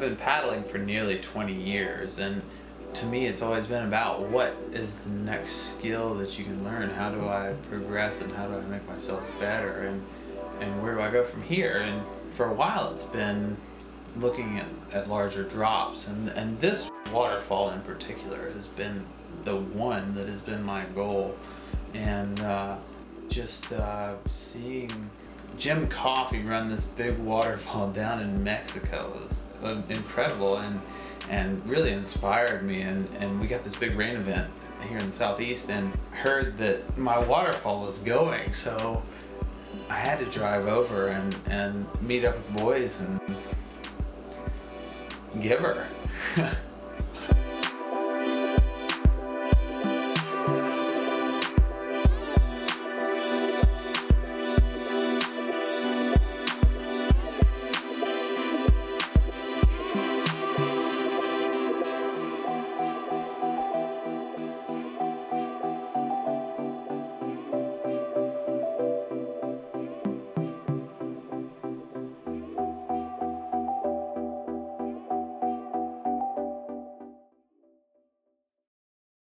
been paddling for nearly 20 years, and to me, it's always been about what is the next skill that you can learn. How do I progress, and how do I make myself better, and and where do I go from here? And for a while, it's been looking at, at larger drops, and and this waterfall in particular has been the one that has been my goal, and uh, just uh, seeing Jim Coffey run this big waterfall down in Mexico. It was uh, incredible and and really inspired me. And, and we got this big rain event here in the southeast and heard that my waterfall was going. So I had to drive over and, and meet up with the boys and give her.